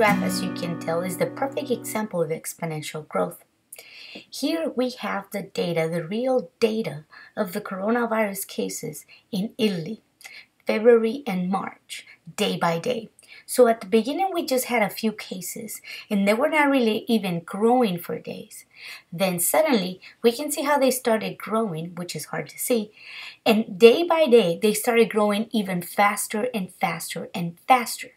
graph, as you can tell, is the perfect example of exponential growth. Here we have the data, the real data of the coronavirus cases in Italy, February and March, day by day. So at the beginning, we just had a few cases and they were not really even growing for days. Then suddenly, we can see how they started growing, which is hard to see. And day by day, they started growing even faster and faster and faster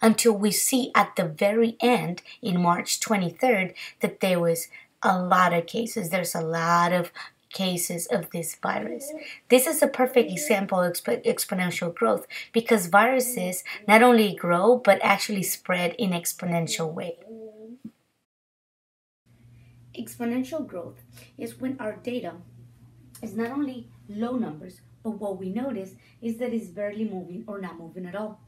until we see at the very end in March 23rd that there was a lot of cases. There's a lot of cases of this virus. This is a perfect example of exp- exponential growth because viruses not only grow but actually spread in exponential way. Exponential growth is when our data is not only low numbers, but what we notice is that it's barely moving or not moving at all.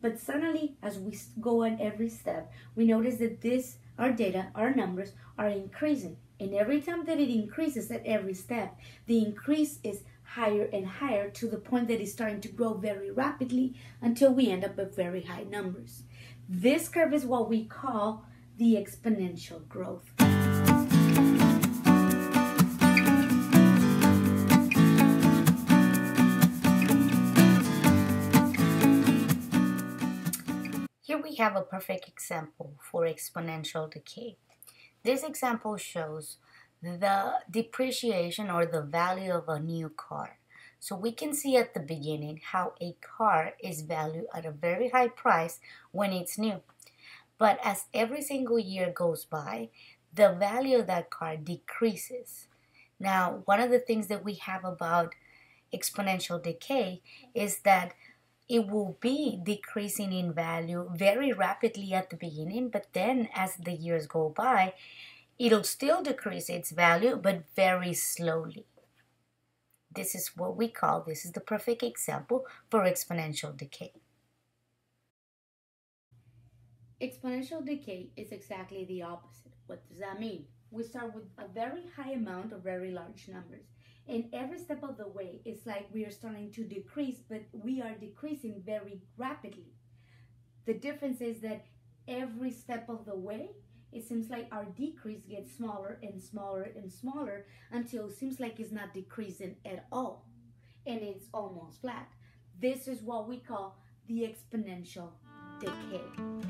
But suddenly, as we go on every step, we notice that this, our data, our numbers are increasing. And every time that it increases at every step, the increase is higher and higher to the point that it's starting to grow very rapidly until we end up with very high numbers. This curve is what we call the exponential growth. We have a perfect example for exponential decay. This example shows the depreciation or the value of a new car. So we can see at the beginning how a car is valued at a very high price when it's new. But as every single year goes by, the value of that car decreases. Now, one of the things that we have about exponential decay is that it will be decreasing in value very rapidly at the beginning, but then as the years go by, it'll still decrease its value, but very slowly. This is what we call, this is the perfect example for exponential decay. Exponential decay is exactly the opposite. What does that mean? We start with a very high amount of very large numbers and every step of the way, it's like we are starting to decrease, but we are decreasing very rapidly. The difference is that every step of the way, it seems like our decrease gets smaller and smaller and smaller until it seems like it's not decreasing at all. And it's almost flat. This is what we call the exponential decay.